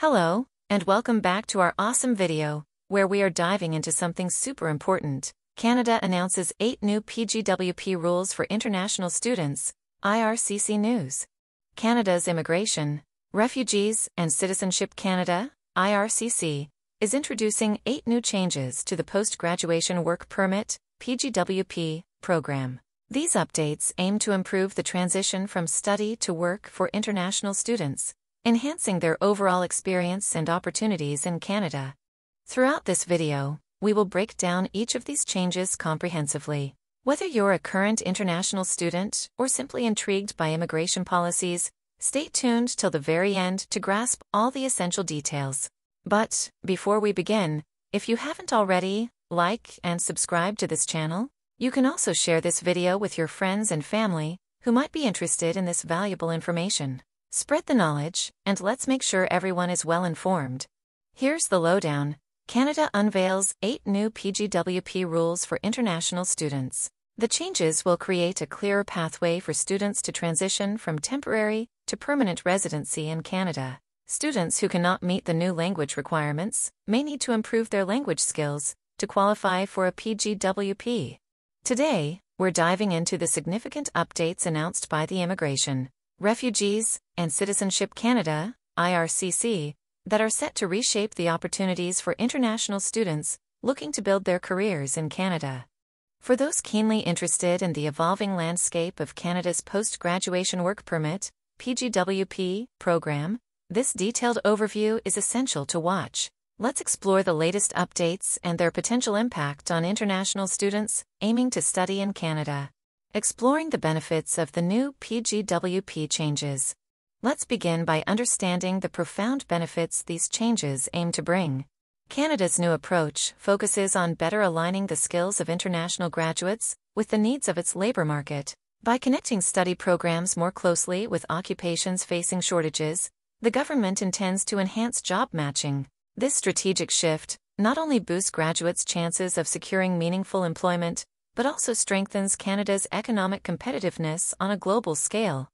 Hello, and welcome back to our awesome video, where we are diving into something super important. Canada announces eight new PGWP rules for international students, IRCC News. Canada's Immigration, Refugees and Citizenship Canada, IRCC, is introducing eight new changes to the Post-Graduation Work Permit, PGWP, program. These updates aim to improve the transition from study to work for international students enhancing their overall experience and opportunities in Canada. Throughout this video, we will break down each of these changes comprehensively. Whether you're a current international student or simply intrigued by immigration policies, stay tuned till the very end to grasp all the essential details. But, before we begin, if you haven't already, like and subscribe to this channel, you can also share this video with your friends and family who might be interested in this valuable information. Spread the knowledge, and let's make sure everyone is well informed. Here's the lowdown Canada unveils eight new PGWP rules for international students. The changes will create a clearer pathway for students to transition from temporary to permanent residency in Canada. Students who cannot meet the new language requirements may need to improve their language skills to qualify for a PGWP. Today, we're diving into the significant updates announced by the Immigration, Refugees, and Citizenship Canada, IRCC, that are set to reshape the opportunities for international students looking to build their careers in Canada. For those keenly interested in the evolving landscape of Canada's post-graduation work permit, PGWP, program, this detailed overview is essential to watch. Let's explore the latest updates and their potential impact on international students aiming to study in Canada. Exploring the benefits of the new PGWP changes. Let's begin by understanding the profound benefits these changes aim to bring. Canada's new approach focuses on better aligning the skills of international graduates with the needs of its labor market. By connecting study programs more closely with occupations facing shortages, the government intends to enhance job matching. This strategic shift not only boosts graduates' chances of securing meaningful employment, but also strengthens Canada's economic competitiveness on a global scale.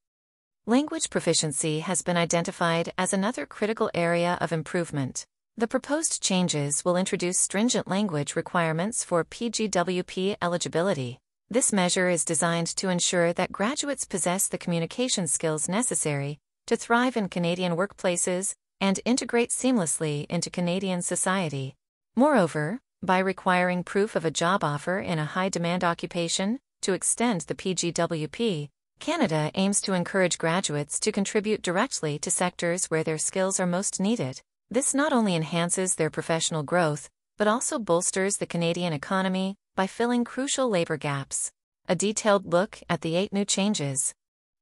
Language proficiency has been identified as another critical area of improvement. The proposed changes will introduce stringent language requirements for PGWP eligibility. This measure is designed to ensure that graduates possess the communication skills necessary to thrive in Canadian workplaces and integrate seamlessly into Canadian society. Moreover, by requiring proof of a job offer in a high-demand occupation to extend the PGWP, Canada aims to encourage graduates to contribute directly to sectors where their skills are most needed. This not only enhances their professional growth, but also bolsters the Canadian economy by filling crucial labor gaps. A detailed look at the eight new changes.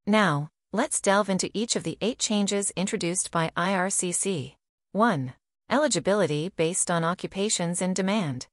Now, let's delve into each of the eight changes introduced by IRCC. 1. Eligibility based on occupations in demand.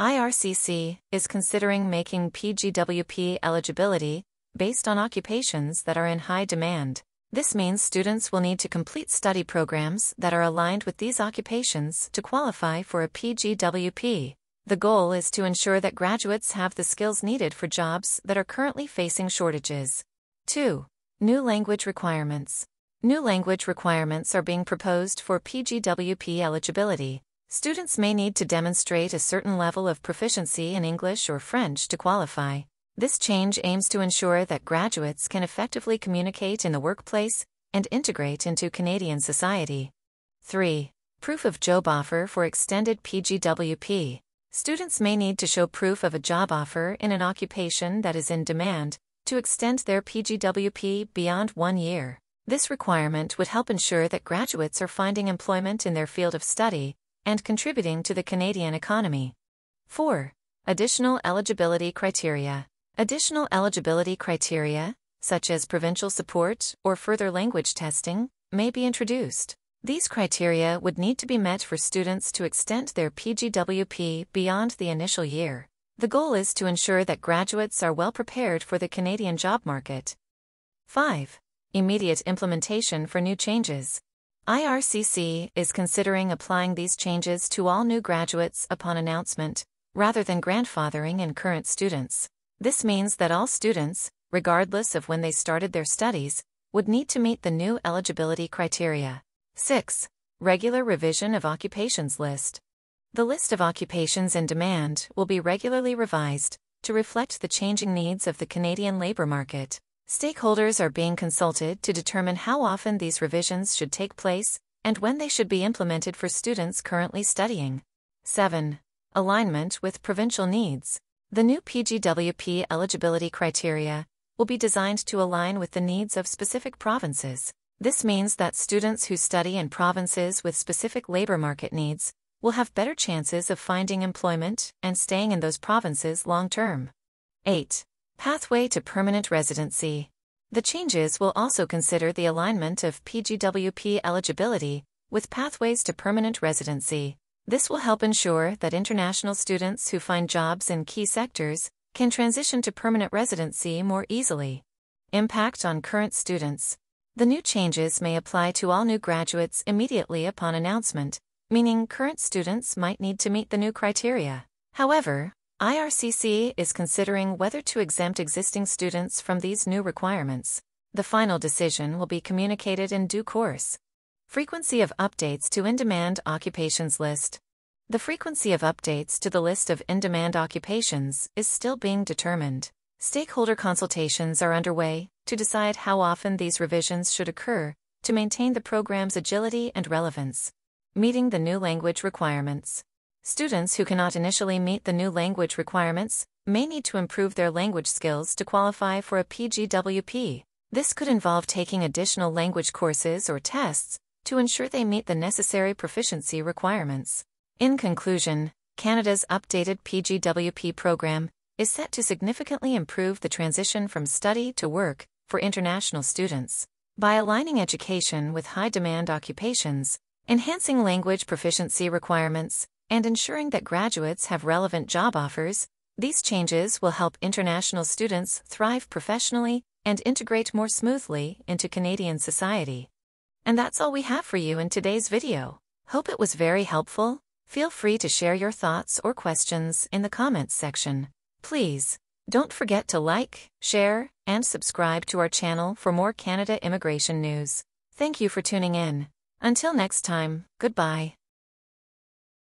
IRCC is considering making PGWP eligibility based on occupations that are in high demand. This means students will need to complete study programs that are aligned with these occupations to qualify for a PGWP. The goal is to ensure that graduates have the skills needed for jobs that are currently facing shortages. 2. New language requirements. New language requirements are being proposed for PGWP eligibility. Students may need to demonstrate a certain level of proficiency in English or French to qualify. This change aims to ensure that graduates can effectively communicate in the workplace and integrate into Canadian society. 3. Proof of job offer for extended PGWP. Students may need to show proof of a job offer in an occupation that is in demand to extend their PGWP beyond one year. This requirement would help ensure that graduates are finding employment in their field of study and contributing to the Canadian economy. 4. Additional eligibility criteria. Additional eligibility criteria, such as provincial support or further language testing, may be introduced. These criteria would need to be met for students to extend their PGWP beyond the initial year. The goal is to ensure that graduates are well prepared for the Canadian job market. 5. Immediate implementation for new changes. IRCC is considering applying these changes to all new graduates upon announcement, rather than grandfathering in current students. This means that all students, regardless of when they started their studies, would need to meet the new eligibility criteria. 6. Regular revision of occupations list. The list of occupations in demand will be regularly revised to reflect the changing needs of the Canadian labor market. Stakeholders are being consulted to determine how often these revisions should take place and when they should be implemented for students currently studying. 7. Alignment with provincial needs. The new PGWP eligibility criteria will be designed to align with the needs of specific provinces. This means that students who study in provinces with specific labor market needs will have better chances of finding employment and staying in those provinces long term. 8. Pathway to permanent residency. The changes will also consider the alignment of PGWP eligibility with pathways to permanent residency. This will help ensure that international students who find jobs in key sectors can transition to permanent residency more easily. Impact on current students. The new changes may apply to all new graduates immediately upon announcement, meaning current students might need to meet the new criteria. However, IRCC is considering whether to exempt existing students from these new requirements. The final decision will be communicated in due course. Frequency of updates to in demand occupations list. The frequency of updates to the list of in demand occupations is still being determined. Stakeholder consultations are underway to decide how often these revisions should occur to maintain the program's agility and relevance. Meeting the new language requirements. Students who cannot initially meet the new language requirements may need to improve their language skills to qualify for a PGWP. This could involve taking additional language courses or tests to ensure they meet the necessary proficiency requirements. In conclusion, Canada's updated PGWP program is set to significantly improve the transition from study to work for international students. By aligning education with high demand occupations, enhancing language proficiency requirements, and ensuring that graduates have relevant job offers, these changes will help international students thrive professionally and integrate more smoothly into Canadian society. And that's all we have for you in today's video. Hope it was very helpful. Feel free to share your thoughts or questions in the comments section. Please, don't forget to like, share, and subscribe to our channel for more Canada immigration news. Thank you for tuning in. Until next time, goodbye.